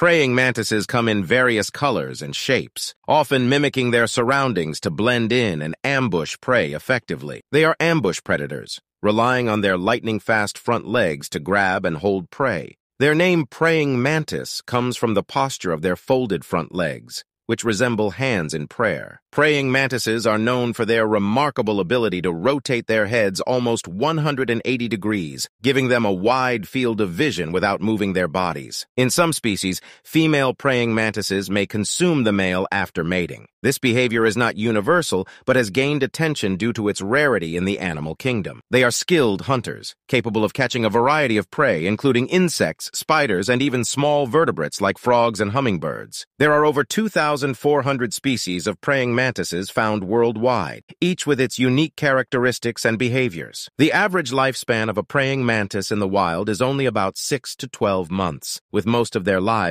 Praying mantises come in various colors and shapes, often mimicking their surroundings to blend in and ambush prey effectively. They are ambush predators, relying on their lightning-fast front legs to grab and hold prey. Their name praying mantis comes from the posture of their folded front legs, which resemble hands in prayer. Praying mantises are known for their remarkable ability to rotate their heads almost 180 degrees, giving them a wide field of vision without moving their bodies. In some species, female praying mantises may consume the male after mating. This behavior is not universal, but has gained attention due to its rarity in the animal kingdom. They are skilled hunters, capable of catching a variety of prey, including insects, spiders, and even small vertebrates like frogs and hummingbirds. There are over 2,400 species of praying mantises found worldwide, each with its unique characteristics and behaviors. The average lifespan of a praying mantis in the wild is only about 6 to 12 months, with most of their lives